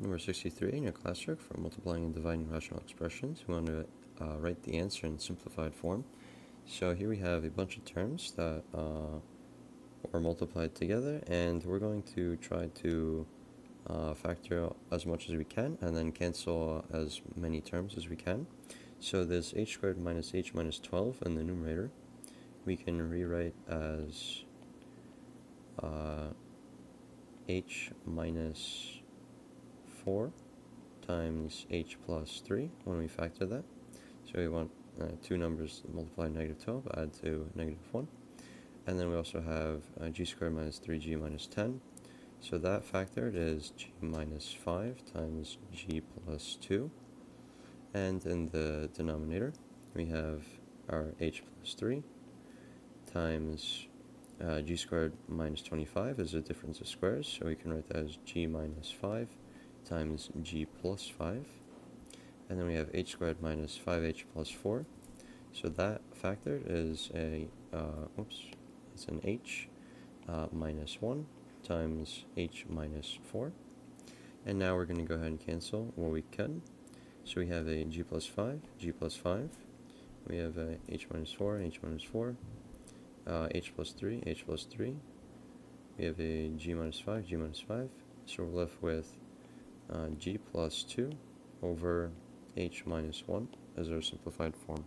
Number 63 in your classwork for multiplying and dividing rational expressions. We want to uh, write the answer in simplified form. So here we have a bunch of terms that uh, are multiplied together and we're going to try to uh, factor as much as we can and then cancel as many terms as we can. So this h squared minus h minus 12 in the numerator we can rewrite as uh, h minus 4 times h plus 3 when we factor that. So we want uh, two numbers multiply negative 12, add to negative 1. And then we also have uh, g squared minus 3g minus 10. So that factored is g minus 5 times g plus 2. And in the denominator, we have our h plus 3 times uh, g squared minus 25 is a difference of squares, so we can write that as g minus 5 times g plus 5. And then we have h squared minus 5h plus 4. So that factor is a, uh, oops, it's an h uh, minus 1 times h minus 4. And now we're going to go ahead and cancel what we can. So we have a g plus 5, g plus 5. We have a h minus 4, h minus 4. Uh, h plus 3, h plus 3. We have a g minus 5, g minus 5. So we're left with uh, g plus 2 over h minus 1 as our simplified form.